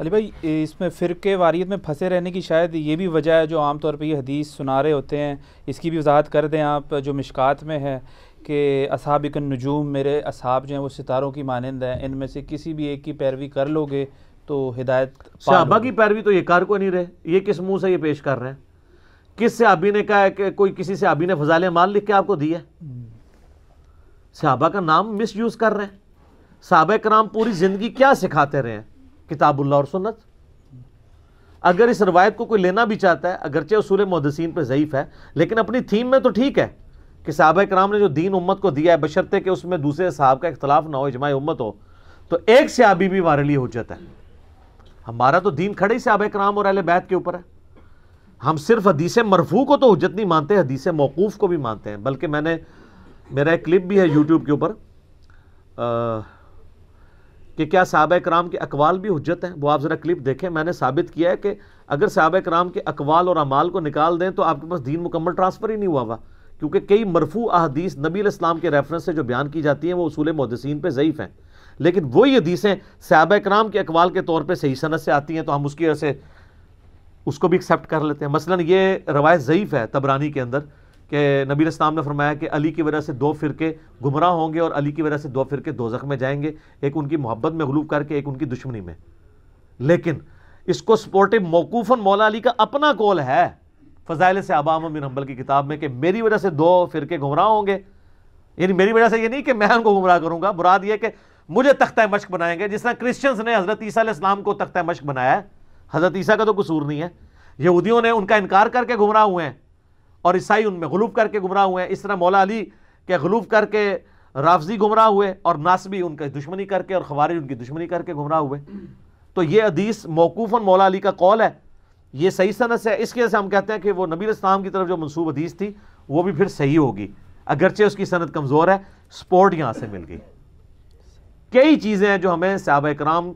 अली भाई इसमें फ़िरके वारियत में फंसे रहने की शायद ये भी वजह है जो आम तौर पे ये हदीस सुना रहे होते हैं। इसकी भी वजाहत कर दें आप जो मिशकात में है कि असाबिकन नजूम मेरे असाब जो हैं वो सितारों की मानंद हैं। इनमें से किसी भी एक की पैरवी कर लोगे तो हिदायत सहाबा की पैरवी तो ये कार को नहीं रहे ये किस मुँह से ये पेश कर रहे हैं? किस सहाबी ने कहा है कि कोई किसी सहाबी ने फजाल माल लिख के आपको दिया सहाबा का नाम मिस यूज़ कर रहे हैं। सहाबा कराम पूरी ज़िंदगी क्या सिखाते रहे हैं? किताबुल्ला और सुन्नत। अगर इस रवायत को कोई लेना भी चाहता है, अगरचे उसूल मुहदसिन पर ज़यीफ़ है, लेकिन अपनी थीम में तो ठीक है कि साहब कराम ने जो दीन उम्मत को दिया है, बशर्ते कि उसमें दूसरे साहब का इख्तलाफ ना हो इजमा उम्मत हो तो एक सहाबी भी हमारे लिए हजत है। हमारा तो दीन खड़े ही साहब कराम और अहल बैत के ऊपर है। हम सिर्फ़ हदीस मरफू को तो हजत नहीं मानते, हदीस मौकूफ़ को भी मानते हैं, बल्कि मैंने, मेरा एक क्लिप भी है यूट्यूब के ऊपर। कि क्या साहब कराम के अकवाल भी हजत हैं? वो आप ज़रा क्लिप देखें। मैंने साबित किया है कि अगर साहब कराम के अकवाल और अमाल को निकाल दें तो आपके पास दीन मुकम्मल ट्रांसफ़र ही नहीं हुआ हुआ क्योंकि कई मरफू अहदीस नबी इस्लाम के रेफरेंस से जो बयान की जाती हैं, वो उसूल मुहदसिन पर ज़यीफ़ हैं। लेकिन वही हदीसें साहब कराम के अकवाल के तौर पर सही सनत से आती हैं तो हम उसकी वजह से उसको भी एक्सेप्ट कर लेते हैं। मसलन ये रवायत ज़यीफ़ है तबरानी के अंदर। कि नबी इस्लाम ने फरमाया कि अली की वजह से दो फिरके गुमराह होंगे और अली की वजह से दो फिरके दो में जाएँगे, एक उनकी मोहब्बत में गलूब करके, एक उनकी दुश्मनी में। लेकिन इसको सपोर्टिव मौकूफ़न मौला अली का अपना कौल है, फ़जाइल से अबाम बिन हम्बल की किताब में, कि मेरी वजह से दो फिरके गुमराह होंगे। यानी मेरी वजह से ये नहीं कि मैं उनको गुमराह करूँगा बुराद यह कि मुझे तख्ता मश्क बनाएँगे, जिस तरह क्रिश्चियंस ने हज़रत ईसा इस्लाम को तख्ता मश्क बनाया है। हज़रत ईसा का तो कसूर नहीं है। यहूदियों ने उनका इनकार करके गुमराह हुए हैं। और ईसाई उनमें गलूब करके गुमराह हुए हैं। इस तरह मौला अली के गलूब करके राफजी गुमराह हुए और नासबी उनकी दुश्मनी करके और खवारी उनकी दुश्मनी करके गुमराह हुए। तो ये अदीस मौकूफ़न मौला अली का कौल है। ये सही सनत है। इसकी वजह से हम कहते हैं कि वो नबी इस्लाम की तरफ़ जो मनसूब हदीस थी, वो भी फिर सही होगी। अगरचे उसकी सनत कमज़ोर है। स्पोर्ट यहाँ से मिल गई। कई चीज़ें हैं जो हमें साहब कराम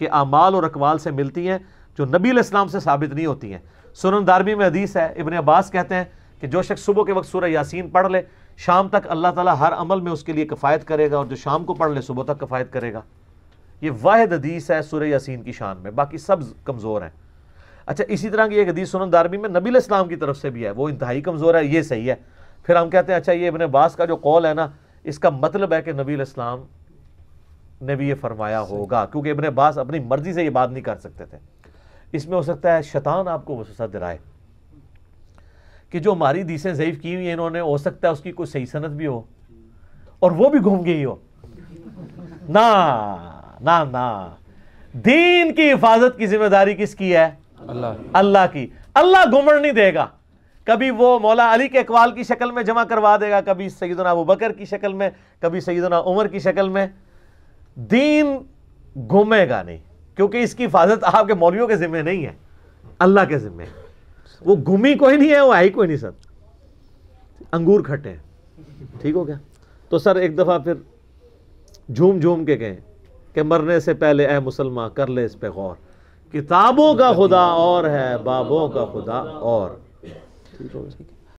के अमाल और अकवाल से मिलती हैं, जो नबी इस्लाम से साबित नहीं होती हैं। सुनन दारमी में हदीस है। इबन अब्बास कहते हैं कि जो शख्स सुबह के वक्त सूरह यासीन पढ़ ले शाम तक अल्लाह ताला हर अमल में उसके लिए कफ़ायत करेगा और जो शाम को पढ़ ले सुबह तक कफ़ायत करेगा। ये वाहिद हदीस है सूर्य यासीन की शान में बाकी सब कमज़ोर हैं। अच्छा इसी तरह की एक हदीस सुनन दारमी में नबी इस्लाम की तरफ़ से भी है वो इंतहाई कमज़ोर है ये सही है। फिर हम कहते हैं अच्छा ये इबन बास का जो कौल है ना इसका मतलब है कि नबी इस्लाम ने भी ये फरमाया होगा क्योंकि इबन बास अपनी मर्ज़ी से ये बात नहीं कर सकते थे। इसमें हो सकता है शैतान आपको वसवसा दिलाए। कि जो हमारी दीसें ज़यीफ़ की हुई हैं इन्होंने हो सकता है उसकी कोई सही सनत भी हो। और वो भी घूम गई हो। ना ना ना। दीन की हिफाजत की ज़िम्मेदारी किसकी है? अल्लाह अल्लाह की। अल्लाह घुमड़ नहीं देगा। कभी वो मौला अली के अकवाल की शक्ल में जमा करवा देगा कभी सईदना अबू बकर की शक्ल में कभी सईदना उमर की शक्ल में। दीन घूमेगा नहीं क्योंकि इसकी हिफाजत आपके मौलियों के जिम्मे नहीं है अल्लाह के जिम्मे। वो घूमी कोई नहीं है, वो आई कोई नहीं, सर। अंगूर खट्टे हैं। ठीक हो गया? तो सर, एक दफ़ा फिर झूम झूम के गए कि मरने से पहले ए मुसलमान कर ले इस पे गौर। किताबों का खुदा और है, बाबों का खुदा और। ठीक हो गया